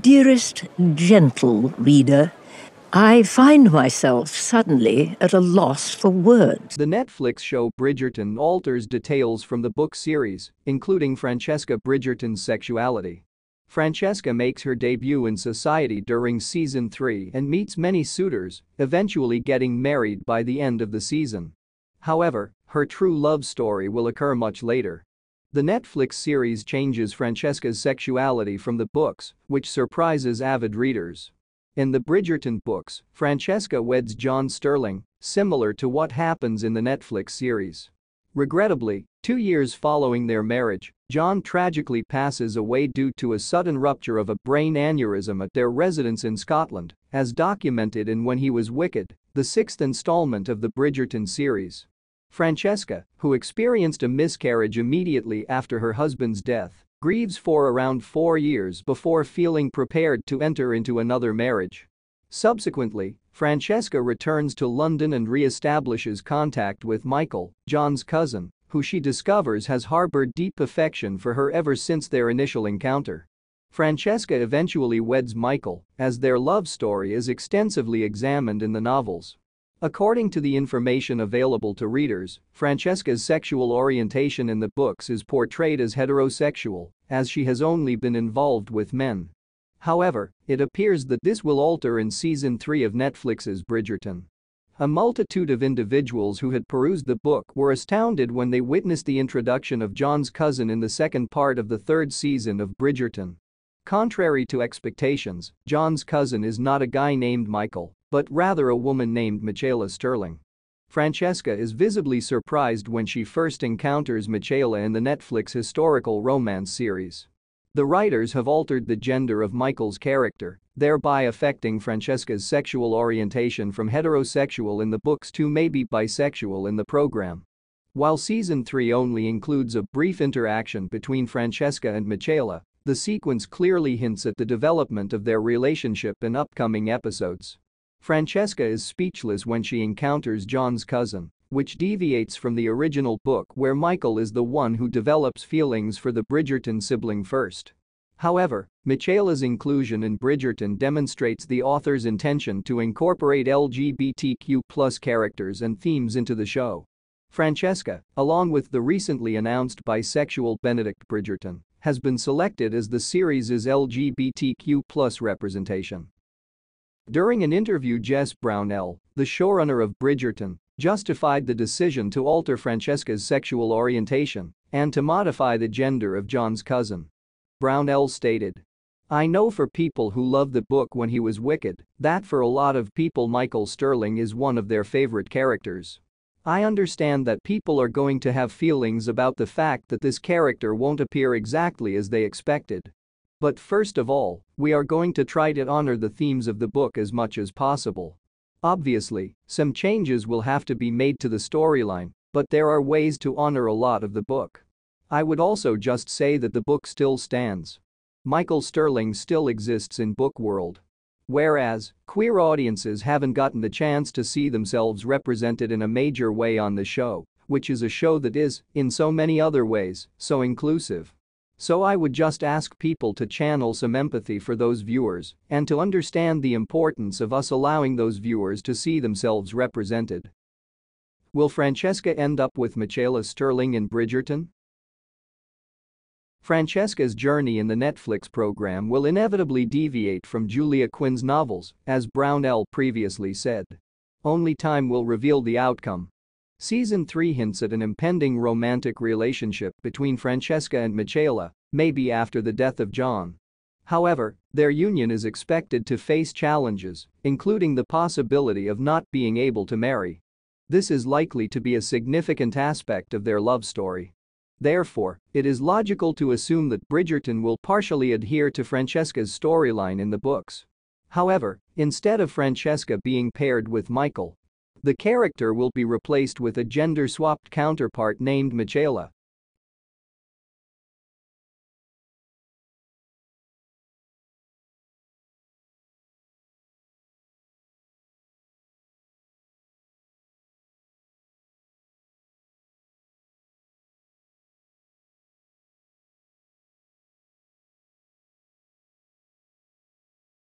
Dearest gentle reader, I find myself suddenly at a loss for words. The Netflix show Bridgerton alters details from the book series, including Francesca Bridgerton's sexuality. Francesca makes her debut in society during season 3 and meets many suitors, eventually getting married by the end of the season. However, her true love story will occur much later. The Netflix series changes Francesca's sexuality from the books, which surprises avid readers. In the Bridgerton books, Francesca weds John Stirling, similar to what happens in the Netflix series. Regrettably, two years following their marriage, John tragically passes away due to a sudden rupture of a brain aneurysm at their residence in Scotland, as documented in When He Was Wicked, the sixth installment of the Bridgerton series. Francesca, who experienced a miscarriage immediately after her husband's death, grieves for around four years before feeling prepared to enter into another marriage. Subsequently, Francesca returns to London and re-establishes contact with Michael, John's cousin, who she discovers has harbored deep affection for her ever since their initial encounter. Francesca eventually weds Michael, as their love story is extensively examined in the novels. According to the information available to readers, Francesca's sexual orientation in the books is portrayed as heterosexual, as she has only been involved with men. However, it appears that this will alter in season 3 of Netflix's Bridgerton. A multitude of individuals who had perused the book were astounded when they witnessed the introduction of John's cousin in the second part of the third season of Bridgerton. Contrary to expectations, John's cousin is not a guy named Michael, but rather a woman named Michaela Stirling. Francesca is visibly surprised when she first encounters Michaela in the Netflix historical romance series. The writers have altered the gender of Michael's character, thereby affecting Francesca's sexual orientation from heterosexual in the books to maybe bisexual in the program. While season 3 only includes a brief interaction between Francesca and Michaela, the sequence clearly hints at the development of their relationship in upcoming episodes. Francesca is speechless when she encounters John's cousin, which deviates from the original book where Michael is the one who develops feelings for the Bridgerton sibling first. However, Michaela's inclusion in Bridgerton demonstrates the author's intention to incorporate LGBTQ characters and themes into the show. Francesca, along with the recently announced bisexual Benedict Bridgerton, has been selected as the series' LGBTQ representation. During an interview Jess Brownell, the showrunner of Bridgerton, justified the decision to alter Francesca's sexual orientation and to modify the gender of John's cousin. Brownell stated, I know for people who love the book When He Was Wicked that for a lot of people Michael Stirling is one of their favorite characters. I understand that people are going to have feelings about the fact that this character won't appear exactly as they expected. But first of all, we are going to try to honor the themes of the book as much as possible. Obviously, some changes will have to be made to the storyline, but there are ways to honor a lot of the book. I would also just say that the book still stands. Michael Stirling still exists in book world. Whereas, queer audiences haven't gotten the chance to see themselves represented in a major way on the show, which is a show that is, in so many other ways, so inclusive. So I would just ask people to channel some empathy for those viewers and to understand the importance of us allowing those viewers to see themselves represented. Will Francesca end up with Michaela Stirling in Bridgerton? Francesca's journey in the Netflix program will inevitably deviate from Julia Quinn's novels, as Brownell previously said. Only time will reveal the outcome. Season 3 hints at an impending romantic relationship between Francesca and Michaela, maybe after the death of John. However, their union is expected to face challenges, including the possibility of not being able to marry. This is likely to be a significant aspect of their love story. Therefore, it is logical to assume that Bridgerton will partially adhere to Francesca's storyline in the books. However, instead of Francesca being paired with Michael, the character will be replaced with a gender-swapped counterpart named Michaela,